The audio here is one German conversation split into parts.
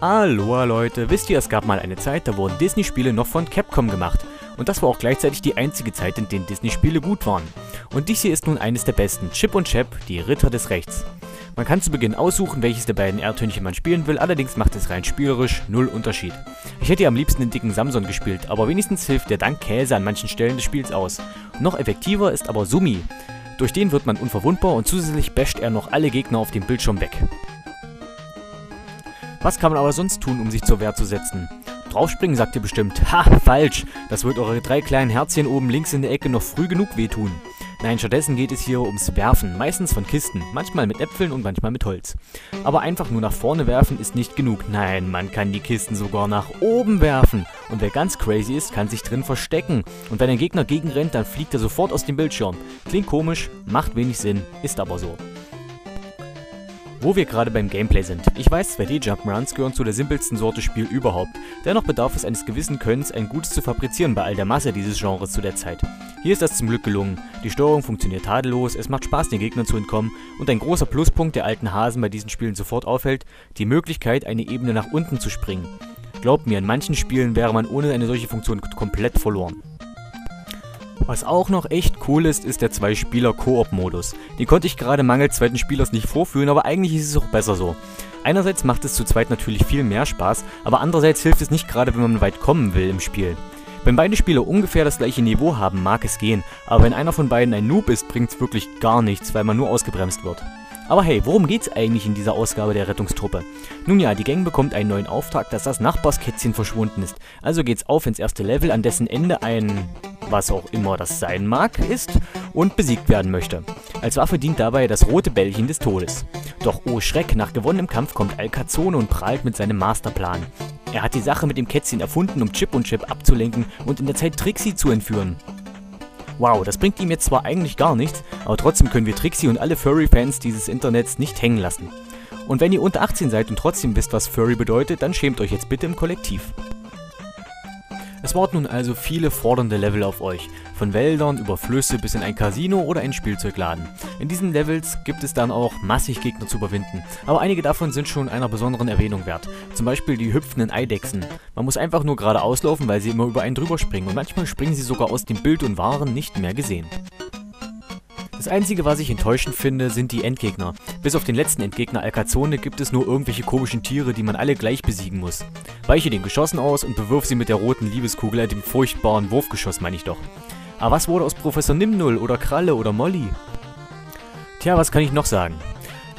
Aloha Leute, wisst ihr, es gab mal eine Zeit, da wurden Disney-Spiele noch von Capcom gemacht. Und das war auch gleichzeitig die einzige Zeit, in denen Disney-Spiele gut waren. Und dies hier ist nun eines der besten, Chip und Chap, die Ritter des Rechts. Man kann zu Beginn aussuchen, welches der beiden R-Tönchen man spielen will, allerdings macht es rein spielerisch null Unterschied. Ich hätte ja am liebsten den dicken Samson gespielt, aber wenigstens hilft der Dank Käse an manchen Stellen des Spiels aus. Noch effektiver ist aber Sumi. Durch den wird man unverwundbar und zusätzlich basht er noch alle Gegner auf dem Bildschirm weg. Was kann man aber sonst tun, um sich zur Wehr zu setzen? Draufspringen sagt ihr bestimmt. Ha, falsch. Das wird eure drei kleinen Herzchen oben links in der Ecke noch früh genug wehtun. Nein, stattdessen geht es hier ums Werfen, meistens von Kisten, manchmal mit Äpfeln und manchmal mit Holz. Aber einfach nur nach vorne werfen ist nicht genug. Nein, man kann die Kisten sogar nach oben werfen. Und wer ganz crazy ist, kann sich drin verstecken. Und wenn ein Gegner gegenrennt, dann fliegt er sofort aus dem Bildschirm. Klingt komisch, macht wenig Sinn, ist aber so. Wo wir gerade beim Gameplay sind. Ich weiß, 2D-Jump'n'Runs gehören zu der simpelsten Sorte Spiel überhaupt. Dennoch bedarf es eines gewissen Könnens, ein gutes zu fabrizieren bei all der Masse dieses Genres zu der Zeit. Hier ist das zum Glück gelungen. Die Steuerung funktioniert tadellos, es macht Spaß, den Gegnern zu entkommen und ein großer Pluspunkt der alten Hasen bei diesen Spielen sofort auffällt, die Möglichkeit, eine Ebene nach unten zu springen. Glaubt mir, in manchen Spielen wäre man ohne eine solche Funktion komplett verloren. Was auch noch echt cool ist, ist der Zwei-Spieler-Koop-Modus. Den konnte ich gerade mangels zweiten Spielers nicht vorführen, aber eigentlich ist es auch besser so. Einerseits macht es zu zweit natürlich viel mehr Spaß, aber andererseits hilft es nicht gerade, wenn man weit kommen will im Spiel. Wenn beide Spieler ungefähr das gleiche Niveau haben, mag es gehen, aber wenn einer von beiden ein Noob ist, bringt es wirklich gar nichts, weil man nur ausgebremst wird. Aber hey, worum geht's eigentlich in dieser Ausgabe der Rettungstruppe? Nun ja, die Gang bekommt einen neuen Auftrag, dass das Nachbarskätzchen verschwunden ist. Also geht's auf ins erste Level, an dessen Ende ein, was auch immer das sein mag, ist und besiegt werden möchte. Als Waffe dient dabei das rote Bällchen des Todes. Doch oh Schreck, nach gewonnenem Kampf kommt Alcazone und prahlt mit seinem Masterplan. Er hat die Sache mit dem Kätzchen erfunden, um Chip und Chip abzulenken und in der Zeit Trixie zu entführen. Wow, das bringt ihm jetzt zwar eigentlich gar nichts, aber trotzdem können wir Trixie und alle Furry-Fans dieses Internets nicht hängen lassen. Und wenn ihr unter 18 seid und trotzdem wisst, was Furry bedeutet, dann schämt euch jetzt bitte im Kollektiv. Es warten nun also viele fordernde Level auf euch, von Wäldern über Flüsse bis in ein Casino oder ein Spielzeugladen. In diesen Levels gibt es dann auch massig Gegner zu überwinden, aber einige davon sind schon einer besonderen Erwähnung wert. Zum Beispiel die hüpfenden Eidechsen. Man muss einfach nur geradeaus laufen, weil sie immer über einen drüber springen und manchmal springen sie sogar aus dem Bild und waren nicht mehr gesehen. Das einzige, was ich enttäuschend finde, sind die Endgegner. Bis auf den letzten Endgegner Alcazone gibt es nur irgendwelche komischen Tiere, die man alle gleich besiegen muss. Weiche den Geschossen aus und bewirf sie mit der roten Liebeskugel, dem furchtbaren Wurfgeschoss meine ich doch. Aber was wurde aus Professor Nimnull oder Kralle oder Molly? Tja, was kann ich noch sagen?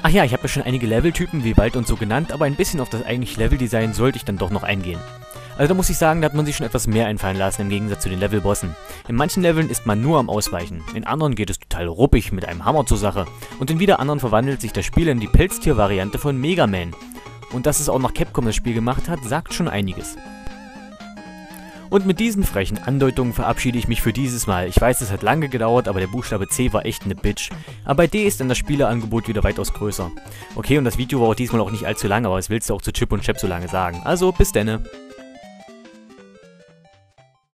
Ach ja, ich habe ja schon einige Leveltypen wie Wald und so genannt, aber ein bisschen auf das eigentliche Leveldesign sollte ich dann doch noch eingehen. Also da muss ich sagen, da hat man sich schon etwas mehr einfallen lassen im Gegensatz zu den Levelbossen. In manchen Leveln ist man nur am Ausweichen, in anderen geht es total ruppig mit einem Hammer zur Sache und in wieder anderen verwandelt sich das Spiel in die Pelztier-Variante von Mega Man. Und dass es auch noch Capcom das Spiel gemacht hat, sagt schon einiges. Und mit diesen frechen Andeutungen verabschiede ich mich für dieses Mal. Ich weiß, es hat lange gedauert, aber der Buchstabe C war echt eine Bitch. Aber bei D ist dann das Spieleangebot wieder weitaus größer. Okay, und das Video war auch diesmal auch nicht allzu lang, aber was willst du auch zu Chip und Chap so lange sagen? Also, bis denne.